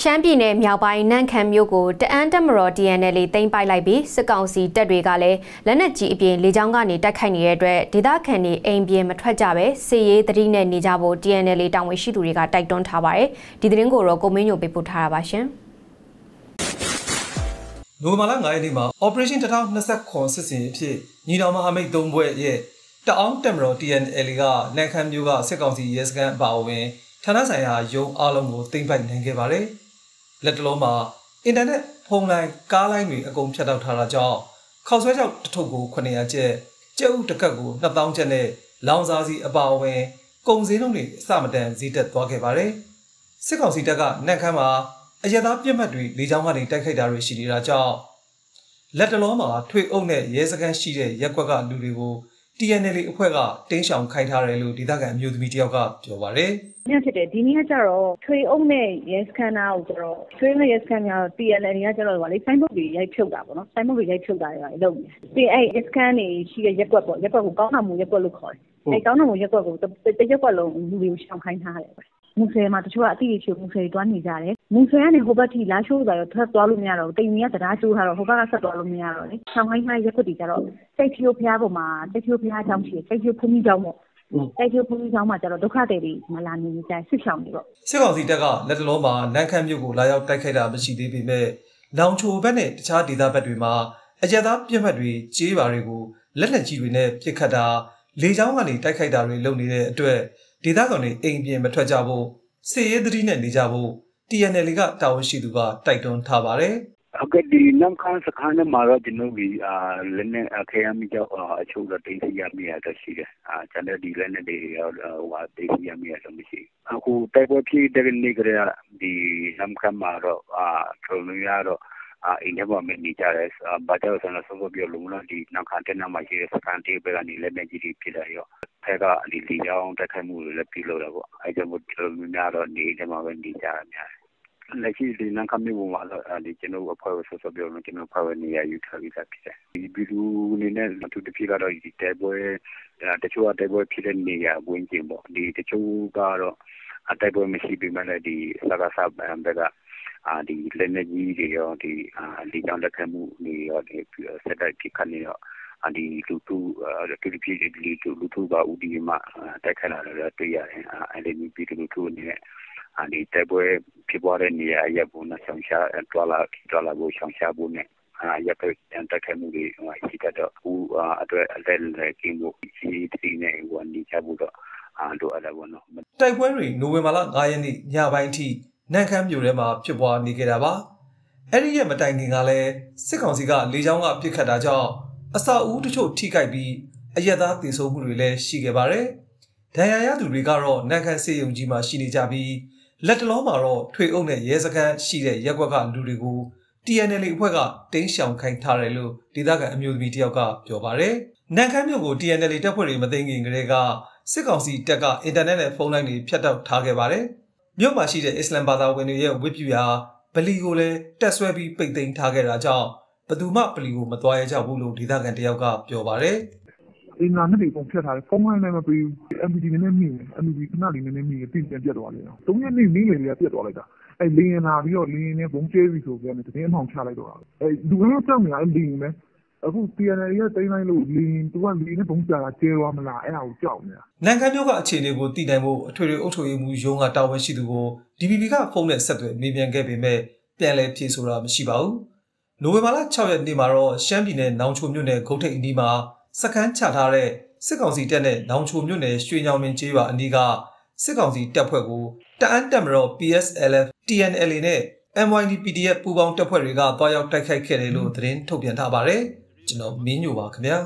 ရှမ်းပြည်နယ်မြောက်ပိုင်းနန့်ခမ်းမြို့ကိုတအန်းတက်မတော် DNL သိမ်းပိုက်လိုက်ပြီးစစ်ကောင်စီတပ်တွေကလည်းလက်နက်ကြီးအပြင်လေကြောင်းကနေတိုက်ခိုက်နေတဲ့အတွက်ဒေသခံတွေအိမ်ပြင်မထွက်ကြပဲစစ်ရေးတတိနဲ့နေကြဖို့ DNL တာဝန်ရှိသူတွေကတိုက်တွန်းထားပါတယ်။ဒီသတင်းကိုတော့ကိုမင်းညိုပေးပို့ထားတာပါရှင်။နိုဝင်ဘာလ9ရက်နေ့မှာ Operation 1029စစ်စင်အဖြစ်ညီတော်မဟာမိတ်၃ဘွဲ့ရဲ့တအောင်းတက်မတော် DNL ကနန့်ခမ်းမြို့ကစစ်ကောင်စီရဲစခန်းအပါအဝင်ဌာနဆိုင်ရာရုံးအားလုံးကိုသိမ်းပိုက်နိုင်ခဲ့ပါတယ်။ လက်တလုံးမှာအင်တာနက်ဖုန်းလိုင်းကားလိုင်းတွေအကုန်ဖြတ်တောက်ထားတာကြောင့်ခောက်ဆွဲကြောက်တထုပ်ကို900ကျပ်ကျုပ်တကက်ကို2000ကျပ်နဲ့လောင်စာစီအပါအဝင်ကုန်စည်နှုန်းတွေအစမတန်ဈေးတက်သွားခဲ့ပါတယ်စစ်ကောင်စီတပ်ကနက်ခမ်းမှာအရသာပြစ်မှတ်တွေလေကြောင်းကနေတိုက်ခိုက်တာတွေရှိနေတာကြောင့်လက်တလုံးမှာထွေအုပ်နဲ့ရဲစခန်းရှိတဲ့ရက်ကွက်ကလူတွေကို TNL အဖွဲ့ကတင်းရှောင်ခိုင်းထားတယ်လို့ဒေသခံအမျိုးသမီးတယောက်ကပြောပါတယ်။ညဖြစ်တယ်ဒီနေ့ကကျတော့ထွေအုပ်နဲ့ရဲစခန်းသားကိုကျတော့ထွေနဲ့ရဲစခန်းများ TNL ကကျတော့ဗာလေဆိုင်းဘုတ်တွေရိုက်ဖြုတ်တာပေါ့နော်ဆိုင်းဘုတ်တွေရိုက်ဖြုတ်တာတွေလုပ်နေ။ပြီးအဲ့ရဲစခန်းတွေရှိတဲ့ရက်ကွက်ပေါ့ရက်ကွက်ကိုကောင်းတာမူရက်ကွက်လို့ခေါ်တယ်။အဲ့ကောင်းတာမူရက်ကွက်ကိုတရက်ကွက်လုံးလူတွေကိုရှောင်ခိုင်းထားတယ်မူဆယ်မှာတချို့ကအတိအကျမူဆယ်တွားနေကြတယ် မူဆယ်ကနေဟိုဘက်ထိလာရှိုးတာတော့ထွက်သွားလို့မရတော့ဘူးတိမ်ကြီးကတရားကျိုးထားတော့ဟိုဘက်ကဆက်သွားလို့မရတော့လေဆောင်းခိုင်းခိုင်းရက်ွက်တီကြတော့စိတ်ဖြိုးဖျားပေါ်မှာစိတ်ဖြိုးဖျားအကြောင်းရှိစိတ်ဖြိုးဖုန်ကြီးကြောင်းပေါ့တိုက်ကျိုးဖုန်ကြီးကြောင်းမှာကျတော့ဒုက္ခတွေတွေမလာနေကြဆွချောင်နေတော့စစ်ကောင်စီတပ်ကလက်တလုံးမှာနန်းခမ်းမြို့ကိုလာရောက်တိုက်ခိုက်တာမရှိသေးပေမဲ့လောင်ချိုဘက်နဲ့တခြားဒေသဘက်တွေမှာအကြက်သားပြစ်မှတ်တွေကြေးပါတွေကိုလက်လက်ကြီးတွေနဲ့ပစ်ခတ်တာလေကြောင်းကနေတိုက်ခိုက်တာတွေလုပ်နေတဲ့အတွက်ဒေသခံတွေအိမ်ပြင်မထွက်ကြဖို့စစ်ရေးသတိနဲ့နေကြဖို့ TNL ကတာဝန်ရှိသူကတိုက်တွန်းထားပါတယ်ဟုတ်ကဲ့ဒီနမ်ခန်းစခန်းမှာတော့ကျွန်တော်ဒီအာလက်နဲ့ခေယမိကြောအချို့တော့တင်စီရမိရတော့ရှိတယ်အာကျွန်တော်ဒီလက်နဲ့တွေဟိုဟာတင်စီရမိရတော့မရှိအခုတိုက်ပွဲဖြစ်တဲ့နေ့ကလေးဒီနမ်ခန်းမှာတော့အာထုံလို့ရတော့အာအိမ်ထဲမှာမနေကြတယ်ဘာကြောင့်ဆိုတော့ဆောပြောလုံးလုံးဒီနောက်ခါတဲ့နောက်မှာရှိတဲ့စကန်တေးပဲကနေလက်နဲ့ကြီးတွေဖြစ်လာရော ဖက်ကဒီလီကြောင်းတက်ခိုက်မှုတွေလည်းပြုလုပ်တာပေါ့အဲကြောင့်မို့ကျွန်တော်များတော့နေထဲမှာပဲနေကြတာများတယ်လက်ရှိဒီနန်ကမြို့ပေါ်မှာတော့ဒီကျွန်တော်အဖွဲ့ကိုဆောဆောပြောလို့ကျွန်တော်ဖွဲ့နေရယူထားပြီးသားဖြစ်တယ်ဒီဘီလူအနေနဲ့သူတဖြစ်ကတော့ဒီတဲပွဲတချို့ကတဲပွဲဖြစ်တဲ့နေရာဝင်ကျင်ပေါ့ဒီတချို့ကတော့အတိုက်ပွဲမရှိပေမဲ့လည်းဒီစကားစားဘက်ကအာဒီလက်နေကြီးတွေရောဒီအာဒီကြောင့်လက်ခံမှုတွေရောဒီဆက်တိုက်ဖြစ်ခတ်နေတော့အ ဒီလူထုတူတူပြည်ဒီလူလူထုကဦးဒီမှာတက်ခလာတယ်တွေ့ရတယ်အဲ့ဒီပြည်သူလူထုအနေနဲ့အဒီတက်ပွဲဖြစ်ပေါ်တဲ့နေရာရပ်ဖို့နဲ့ဆောင်ရှားတွာလာတွာလာဖို့ဆောင်ရှားဖို့နဲ့အာရပ်ပဲတက်ခဲမှုတွေရှိတတ်တော့ဦးအတွက်အလက်လက်ကင်းဖို့ရှိတီနဲ့ဝန်ဒီချဖို့တော့အာလိုအပ်တယ်ဘောနော်တိုက်ပွဲတွေနိုဝင်ဘာလ9ရက်နေ့ညပိုင်းထိနန့်ခမ်းမြို့ထဲမှာဖြစ်ပွားနေကြတာပါအဲ့ဒီရဲ့မတိုင်ခင်ကလည်းစစ်ကောင်စီကလေကြောင်းကပစ်ခတ်တာကြောင့် အစာအုပ်တချို့ထိခိုက်ပြီးအရက်သားတည်ဆုံမှုတွေလည်းရှိခဲ့ပါတယ်ဒဏ်ရာရသူတွေကတော့နန့်ခမ်းစေယုံကြီးမှာရှိနေကြပြီးလက်တလုံးမှာတော့ထွေအုပ်နဲ့ရဲစခန်းရှိတဲ့ရက်ကွက်ကလူတွေကို TNL အဖွဲ့ကတင်းရှောင်ခိုင်းထားတယ်လို့ဒေသခံအမျိုးသမီးတယောက်ကပြောပါတယ်။နန်ခမ်းမြို့ကို TNL တပ်ဖွဲ့တွေမသိငင်ကလေးကစစ်ကောင်စီတပ်ကအင်တာနက်နဲ့ဖုန်းလိုင်းတွေဖြတ်တောက်ထားခဲ့ပါတယ်။မြို့မှာရှိတဲ့အစ္စလမ်ဘာသာဝင်တွေရဲ့ဝတ်ပြုရာဗလီကိုလည်းတက်ဆွဲပြီးပိတ်သိမ်းထားခဲ့တာကြောင့် ဘသူမှဗလီကိုမသွားရကြဘူးလို့ဒေသခံတယောက်ကပြောပါတယ်။အင်္ဂါနဲ့တွေပုံဖြတ်ထားတယ်ဖုန်းလိုင်းလည်းမပြီးဘူး MPD နည်းနည်းမိတယ် MPD ခဏလေးနည်းနည်းမိတယ်ပြင်ပြန်ပြတ်သွားတယ်။သုံးရက်နေနေလေတွေကပြတ်သွားလိုက်တာ။အဲလင်းလာပြီးတော့လင်းနဲ့ဘုံကျဲပြီဆိုပြန်တယ်တင်းအမောင်ချလိုက်တော့တာ။အဲလူကတော့ကြောက်နေတာအဲလင်းပဲအခု TNL ရဲ့တိန်းလိုက်လို့လင်းသူကလင်းနဲ့ဘုံကြာတာကျဲသွားမလားအဲ့ဒါကိုကြောက်နေတာ။နိုင်ငံမျိုးကအခြေအနေကိုတည်နိုင်ဖို့အထွေထွေအုပ်ချုပ်ရေးမှူးရုံးကတာဝန်ရှိသူကို DPP ကဖုန်းနဲ့ဆက်သွယ်မေးမြန်းခဲ့ပေမဲ့ပြန်လည်ဖြေဆိုတာမရှိပါဘူး။ နိုဝင်ဘာလ6ရက်နေ့မှာတော့ရှမ်းပြည်နယ်နောင်ချိုမြို့နယ်ဂုတ်ထိပ်အနီးမှာစခန်းချထားတဲ့စစ်ကောင်စီတပ်နဲ့နောင်ချိုမြို့နယ်ရွှေညောင်ပင်ကျေးရွာအနီးကစစ်ကောင်စီတပ်ဖွဲ့ကိုတအန်းတပ်မတော် PSLF TNLA နဲ့ MYD PDF ပူးပေါင်းတပ်ဖွဲ့တွေကတွားရောက်တိုက်ခိုက်ခဲ့တယ်လို့သတင်းထုတ်ပြန်ထားပါတယ်ကျွန်တော်မင်းညိုပါခင်ဗျာ